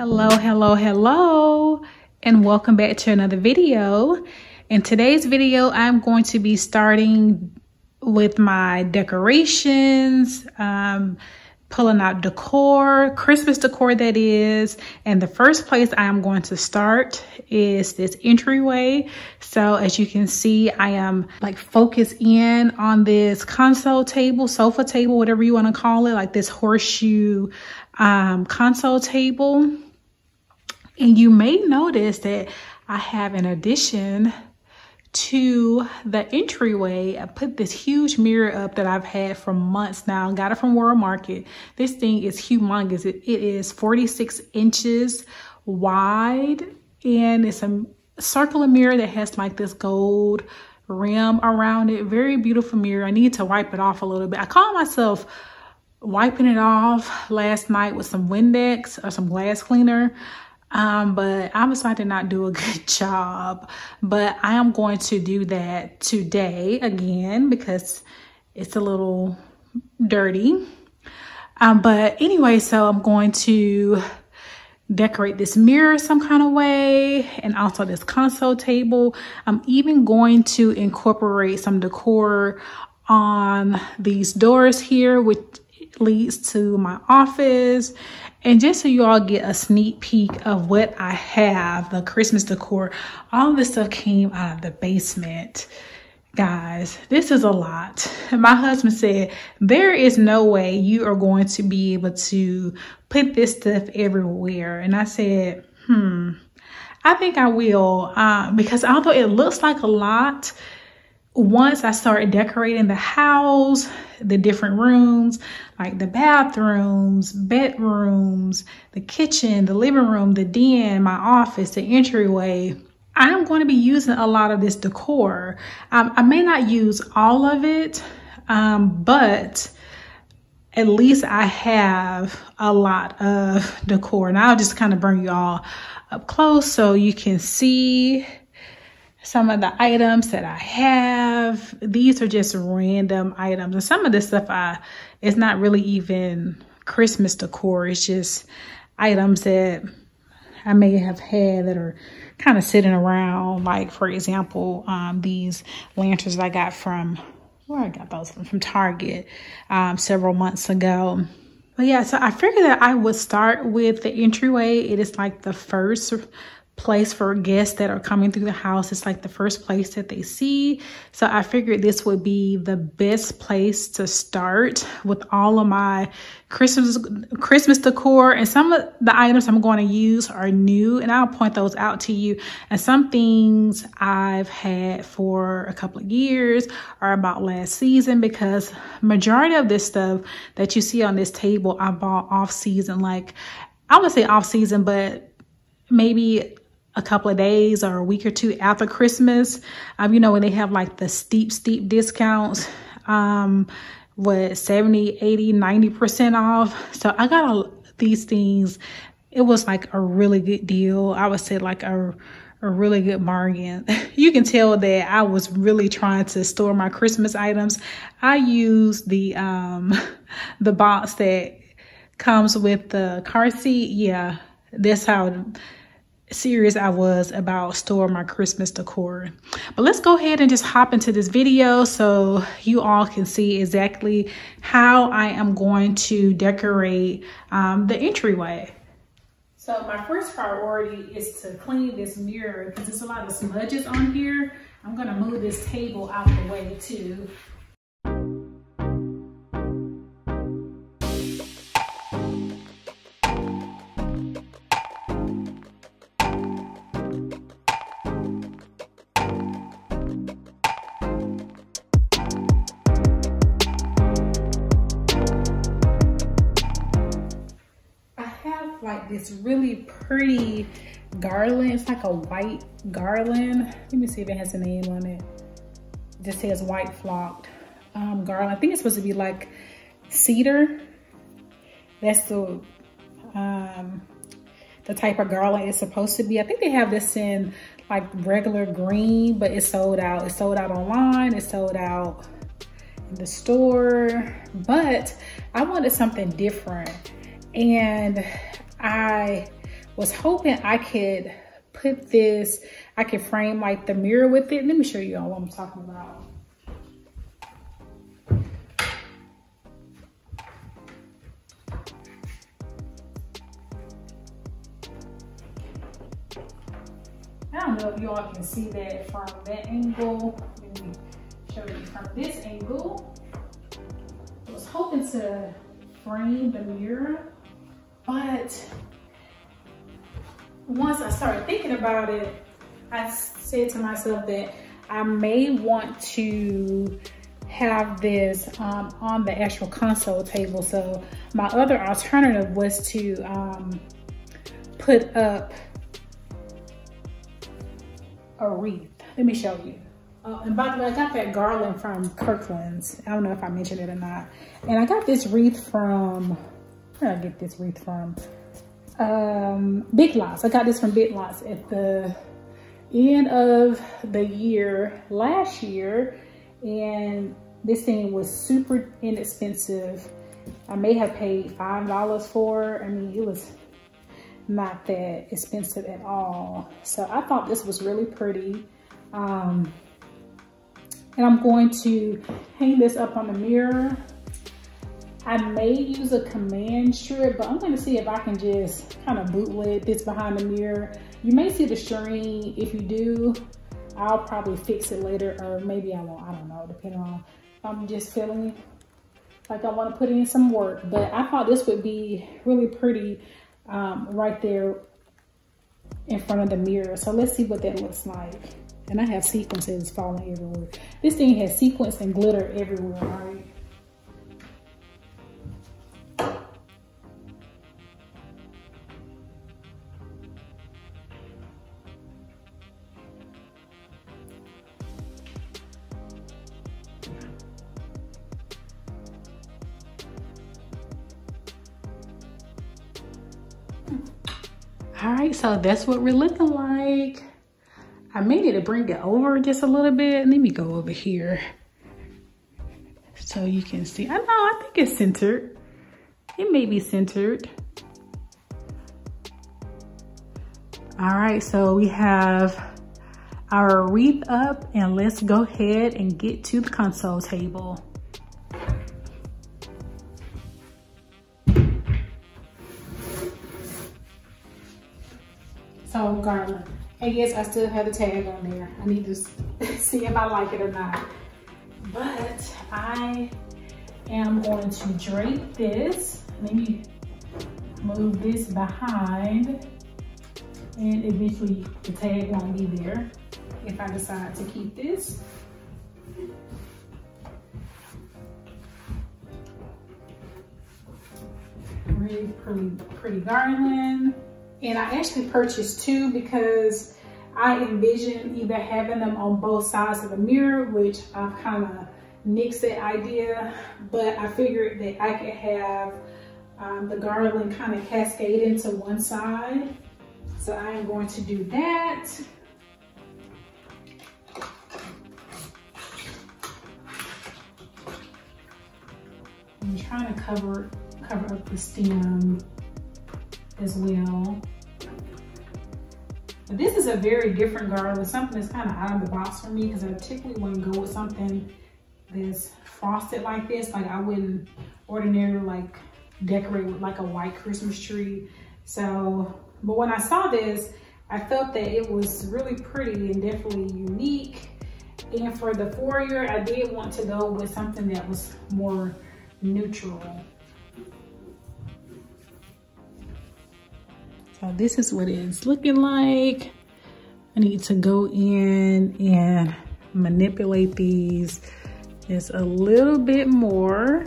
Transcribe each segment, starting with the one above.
Hello, hello, hello, and welcome back to another video. In today's video, I'm going to be starting with my decorations, um, pulling out decor, Christmas decor that is. And the first place I am going to start is this entryway. So as you can see, I am like focused in on this console table, sofa table, whatever you want to call it, like this horseshoe um, console table. And you may notice that I have an addition to the entryway. I put this huge mirror up that I've had for months now. Got it from World Market. This thing is humongous. it, it is 46 inches wide and it's a circular mirror that has like this gold rim around it. Very beautiful mirror. I need to wipe it off a little bit. I call myself wiping it off last night with some Windex or some glass cleaner. Um, but I did not do a good job, but I am going to do that today again because it's a little dirty. Um, but anyway, so I'm going to decorate this mirror some kind of way and also this console table. I'm even going to incorporate some decor on these doors here, which leads to my office and just so you all get a sneak peek of what I have, the Christmas decor, all this stuff came out of the basement. Guys, this is a lot. My husband said, there is no way you are going to be able to put this stuff everywhere. And I said, hmm, I think I will. Uh, because although it looks like a lot, once I started decorating the house, the different rooms, like the bathrooms, bedrooms, the kitchen, the living room, the den, my office, the entryway, I'm going to be using a lot of this decor. Um, I may not use all of it, um, but at least I have a lot of decor. And I'll just kind of bring you all up close so you can see some of the items that I have. These are just random items. And some of this stuff I it's not really even Christmas decor. It's just items that I may have had that are kind of sitting around. Like for example, um, these lanterns I got from where I got those from, from Target um, several months ago. But yeah, so I figured that I would start with the entryway. It is like the first place for guests that are coming through the house. It's like the first place that they see. So I figured this would be the best place to start with all of my Christmas Christmas decor. And some of the items I'm going to use are new and I'll point those out to you. And some things I've had for a couple of years are about last season because majority of this stuff that you see on this table I bought off season. Like I would say off season, but maybe a couple of days or a week or two after Christmas. Um, you know, when they have like the steep, steep discounts, um, what 70, 80, 90% off. So I got a, these things. It was like a really good deal. I would say like a, a really good bargain. you can tell that I was really trying to store my Christmas items. I used the, um, the box that comes with the car seat. Yeah, that's how serious I was about storing my Christmas decor. But let's go ahead and just hop into this video so you all can see exactly how I am going to decorate um, the entryway. So my first priority is to clean this mirror because there's a lot of smudges on here. I'm gonna move this table out of the way too. This really pretty garland. It's like a white garland. Let me see if it has a name on it. It just says white flocked um, garland. I think it's supposed to be like cedar. That's the um, the type of garland it's supposed to be. I think they have this in like regular green, but it's sold out. It's sold out online. It's sold out in the store. But I wanted something different. And I was hoping I could put this, I could frame like the mirror with it. Let me show you all what I'm talking about. I don't know if you all can see that from that angle. Let me show you from this angle. I was hoping to frame the mirror, but once I started thinking about it, I said to myself that I may want to have this um, on the actual console table. So my other alternative was to um, put up a wreath. Let me show you. Uh, and by the way, I got that garland from Kirkland's. I don't know if I mentioned it or not. And I got this wreath from, where I get this wreath from? Um, Big Lots. I got this from Big Lots at the end of the year last year. And this thing was super inexpensive. I may have paid $5 for it. I mean, it was not that expensive at all. So I thought this was really pretty. Um, and I'm going to hang this up on the mirror. I may use a command strip, but I'm gonna see if I can just kind of bootleg this behind the mirror. You may see the string. If you do, I'll probably fix it later or maybe I won't, I don't know, depending on I'm just feeling like I wanna put in some work. But I thought this would be really pretty um, right there in front of the mirror. So let's see what that looks like. And I have sequences falling everywhere. This thing has sequence and glitter everywhere, So that's what we're looking like. I may need to bring it over just a little bit. Let me go over here so you can see. I know, I think it's centered. It may be centered. All right, so we have our wreath up and let's go ahead and get to the console table. So garland. I guess I still have the tag on there. I need to see if I like it or not. But I am going to drape this. Let me move this behind and eventually the tag won't be there if I decide to keep this. Really pretty, pretty garland. And I actually purchased two because I envision either having them on both sides of the mirror, which I've kind of nixed that idea, but I figured that I could have um, the garland kind of cascade into one side. So I am going to do that. I'm trying to cover cover up the stem as well. But this is a very different garland, something that's kind of out of the box for me because I typically wouldn't go with something that's frosted like this. Like I wouldn't ordinarily like decorate with like a white Christmas tree. So, but when I saw this, I felt that it was really pretty and definitely unique. And for the foyer, I did want to go with something that was more neutral. So this is what it's looking like. I need to go in and manipulate these just a little bit more.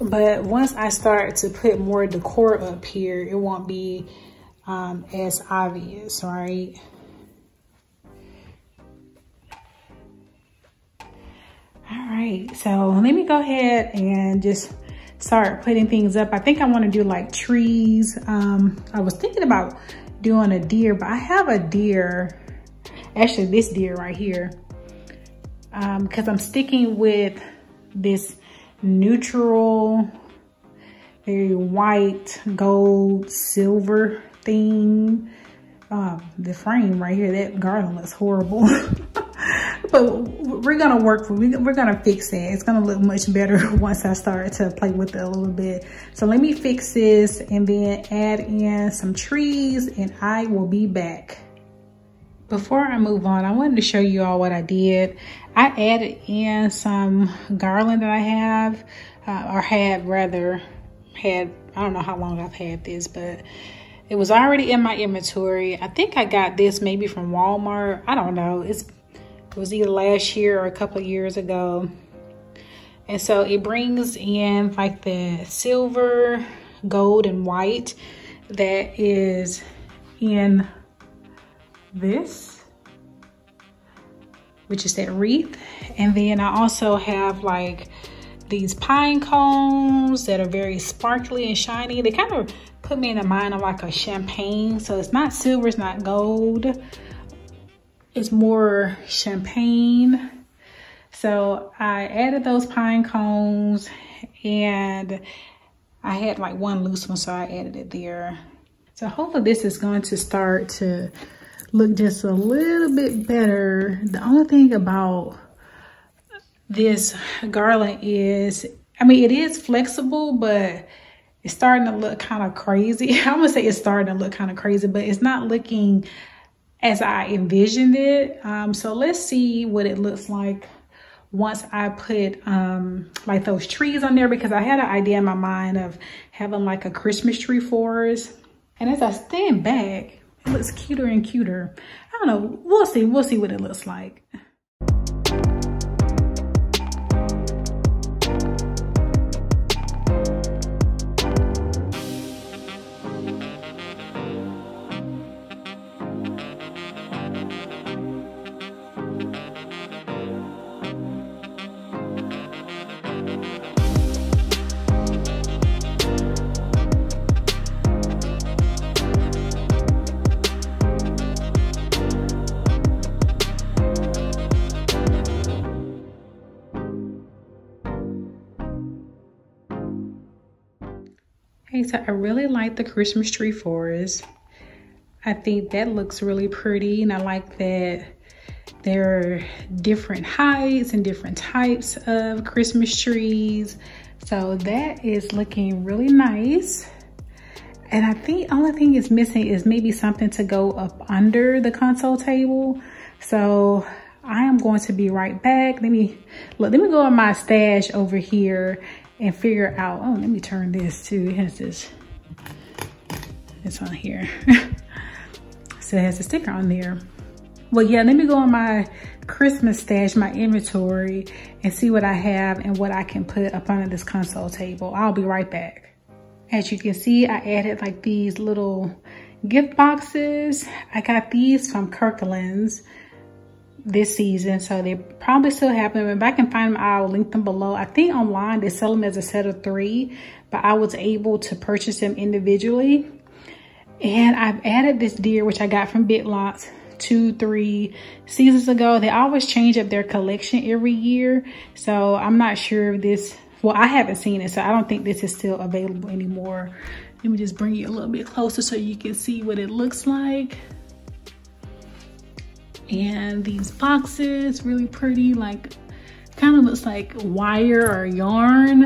But once I start to put more decor up here, it won't be um, as obvious, right? Right, so let me go ahead and just start putting things up. I think I wanna do like trees. Um, I was thinking about doing a deer, but I have a deer, actually this deer right here, because um, I'm sticking with this neutral very white, gold, silver theme. Um, the frame right here, that garland looks horrible. but we're gonna work for we're gonna fix it it's gonna look much better once i start to play with it a little bit so let me fix this and then add in some trees and i will be back before i move on i wanted to show you all what i did i added in some garland that i have uh, or had rather had i don't know how long i've had this but it was already in my inventory. I think I got this maybe from Walmart. I don't know. It's it was either last year or a couple years ago. And so it brings in like the silver, gold, and white that is in this, which is that wreath. And then I also have like these pine cones that are very sparkly and shiny. They kind of put me in the mind of like a champagne. So it's not silver, it's not gold it's more champagne. So I added those pine cones and I had like one loose one, so I added it there. So hopefully this is going to start to look just a little bit better. The only thing about this garland is, I mean, it is flexible, but it's starting to look kind of crazy. I'm gonna say it's starting to look kind of crazy, but it's not looking as I envisioned it. Um, so let's see what it looks like once I put um, like those trees on there because I had an idea in my mind of having like a Christmas tree forest. And as I stand back, it looks cuter and cuter. I don't know, we'll see, we'll see what it looks like. Okay, so I really like the Christmas tree forest. I think that looks really pretty and I like that there are different heights and different types of Christmas trees. So that is looking really nice. And I think only thing is missing is maybe something to go up under the console table. So I am going to be right back. Let me look, let me go on my stash over here and figure out, oh, let me turn this too. It has this, it's on here. so it has a sticker on there. Well, yeah, let me go on my Christmas stash, my inventory, and see what I have and what I can put up under this console table. I'll be right back. As you can see, I added like these little gift boxes. I got these from Kirkland's this season. So they probably still have them. If I can find them, I'll link them below. I think online they sell them as a set of three, but I was able to purchase them individually. And I've added this deer, which I got from Big Lots two, three seasons ago. They always change up their collection every year. So I'm not sure if this, well, I haven't seen it. So I don't think this is still available anymore. Let me just bring you a little bit closer so you can see what it looks like and these boxes really pretty like kind of looks like wire or yarn.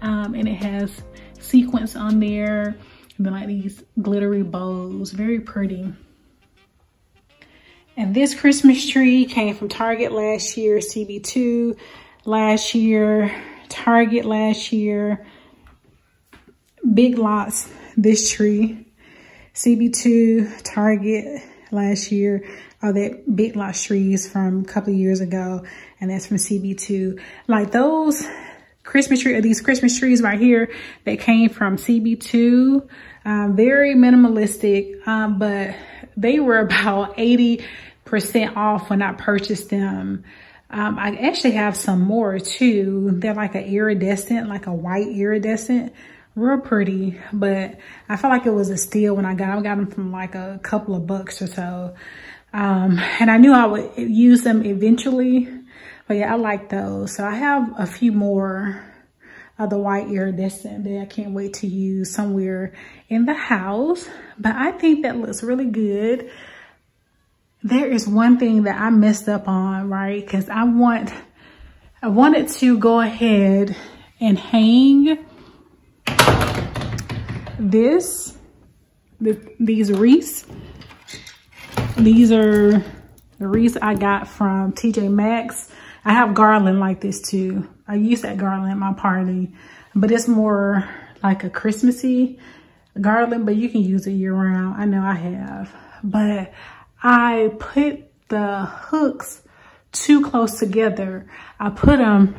Um, and it has sequins on there. And then like these glittery bows very pretty. And this Christmas tree came from Target last year, CB2 last year, Target last year, Big Lots, this tree, CB2, Target last year are that Big Lots trees from a couple years ago, and that's from CB2. Like those Christmas tree, or these Christmas trees right here that came from CB2, um, very minimalistic, um, but they were about 80% off when I purchased them. Um, I actually have some more too. They're like an iridescent, like a white iridescent real pretty but i felt like it was a steal when i got them. i got them from like a couple of bucks or so um, and I knew I would use them eventually, but yeah, I like those. So I have a few more of the white iridescent that I can't wait to use somewhere in the house. But I think that looks really good. There is one thing that I messed up on, right? Because I want, I wanted to go ahead and hang this, these wreaths. These are the wreaths I got from TJ Maxx. I have garland like this too. I use that garland at my party, but it's more like a Christmassy garland, but you can use it year round. I know I have, but I put the hooks too close together. I put them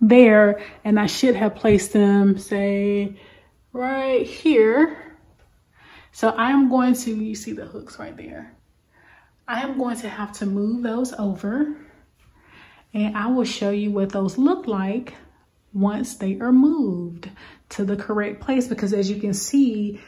there and I should have placed them say right here. So I'm going to, you see the hooks right there. I am going to have to move those over and I will show you what those look like once they are moved to the correct place because as you can see,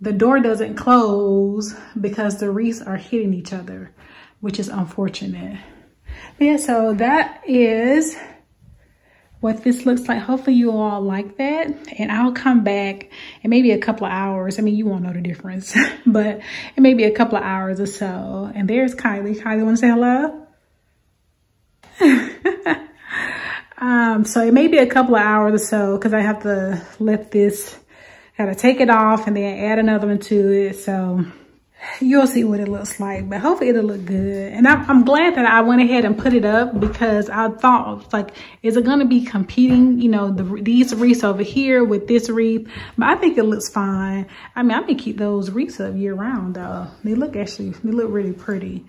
the door doesn't close because the wreaths are hitting each other, which is unfortunate. Yeah, so that is what this looks like. Hopefully you all like that. And I'll come back in maybe a couple of hours. I mean, you won't know the difference, but it may be a couple of hours or so. And there's Kylie. Kylie, want to say hello? um, so it may be a couple of hours or so because I have to let this, gotta take it off and then add another one to it. So you'll see what it looks like, but hopefully it'll look good. And I'm, I'm glad that I went ahead and put it up because I thought like, is it going to be competing, you know, the, these wreaths over here with this wreath? But I think it looks fine. I mean, I may keep those wreaths up year round though. They look actually, they look really pretty.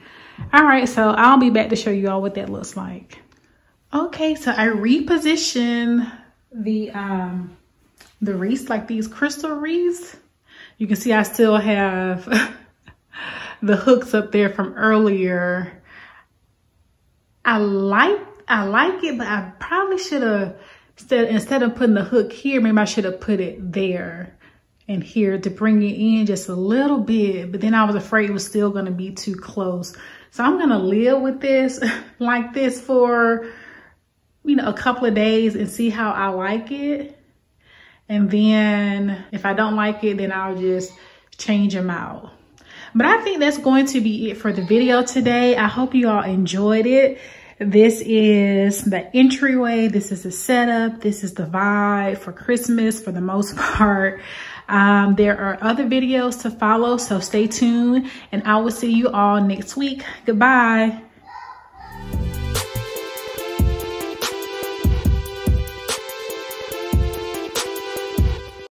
All right, so I'll be back to show you all what that looks like. Okay, so I reposition the um the wreaths, like these crystal wreaths. You can see I still have the hooks up there from earlier. I like I like it, but I probably should have instead instead of putting the hook here, maybe I should have put it there and here to bring it in just a little bit. But then I was afraid it was still gonna be too close. So I'm gonna live with this like this for, you know, a couple of days and see how I like it. And then if I don't like it, then I'll just change them out. But I think that's going to be it for the video today. I hope you all enjoyed it. This is the entryway. This is the setup. This is the vibe for Christmas for the most part. Um, there are other videos to follow, so stay tuned and I will see you all next week. Goodbye.